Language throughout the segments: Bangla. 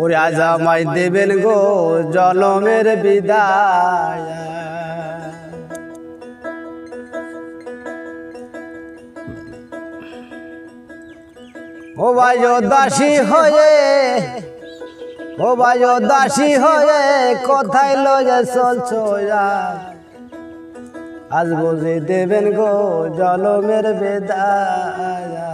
ওরে আজ আমায় দেবেন গো জলমের বিদায়। ও ভাই দাসী হয়ে ও ভাই দাসী হয়ে কোথায় লয়ে চলছো আজ? আজ বুঝে দেবেন গো জলমের বেদায়।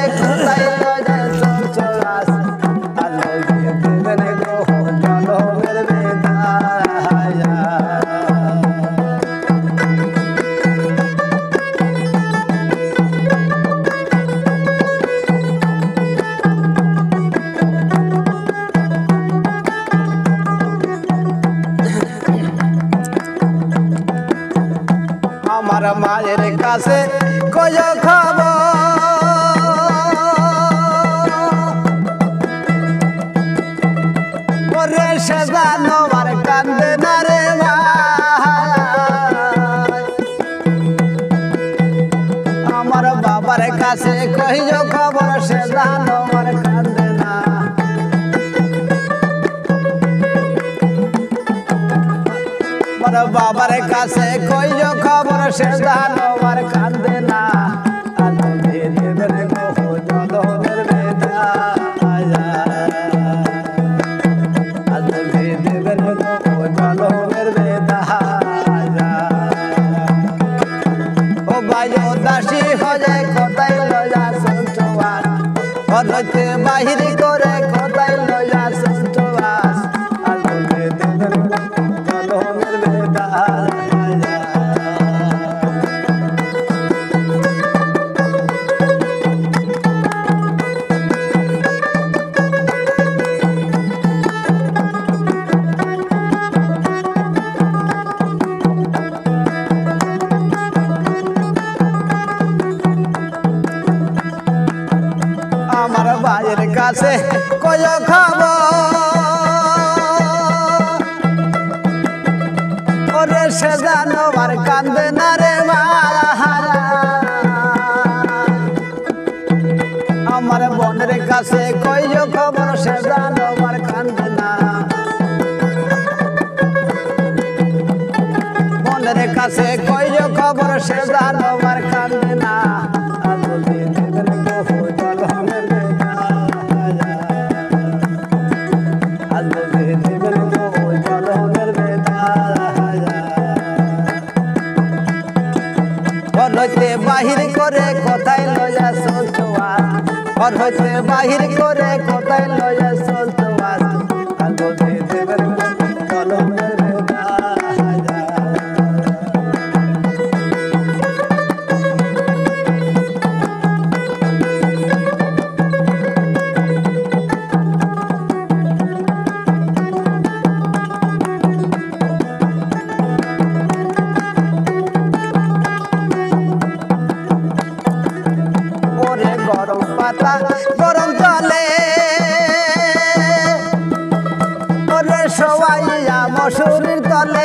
আমার মায়ের কাছে কয় খাব ওরে সেজানো আর কান্দে না রে আমার বাবার কাছে কহিও খবর সেজানো আর আমার বাবার কাছে কইও খবর সে জানো আর কান্দে না। দাসী বাহির ভাইয়ের কাছে কয় খাব ওরে সে কান্দে না রে মারা আমার বোনের কাছে কই খবর, সে কান্দে না। কাছে খবর, সে জানো ঘর হইতে বাহির করে কোথায় লয়ে চলছোয়ার মসুরির তলে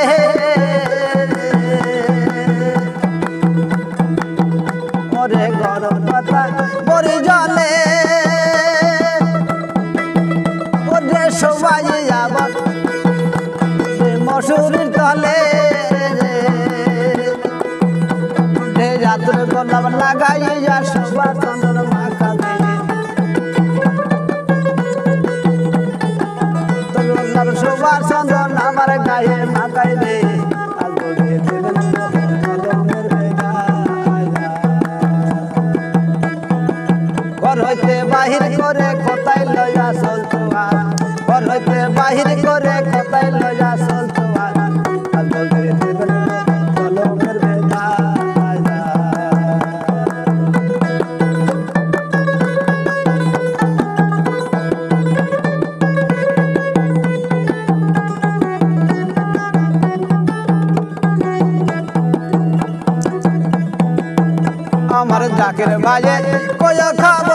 বাহির করে কোথায় লয়া চল তোমার? ঘর হইতে বাহির করে কোথায় লয়া চল তোমার? আমার ডাকের বাজে কয় খাব।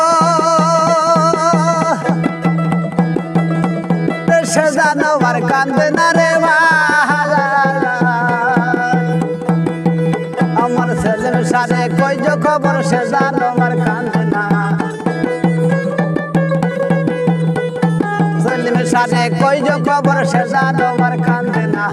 সে জানোয়ার কান্দে না রে আমার ছেলের সারে কই যে খবর সে জানোয়ার কান্দে না। ছেলের সারে কই যে খবর সে জানোয়ার কান্দে না।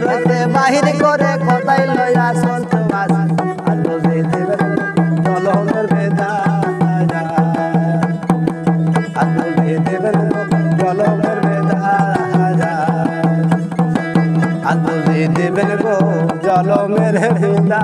ঘর হইতে বাহির করে কোথায় লয়া সন্তুয়াস আলো যে দেবের জলমের বেদা আলো দেবের জলমের বেদা আলো যে জলমের বেদা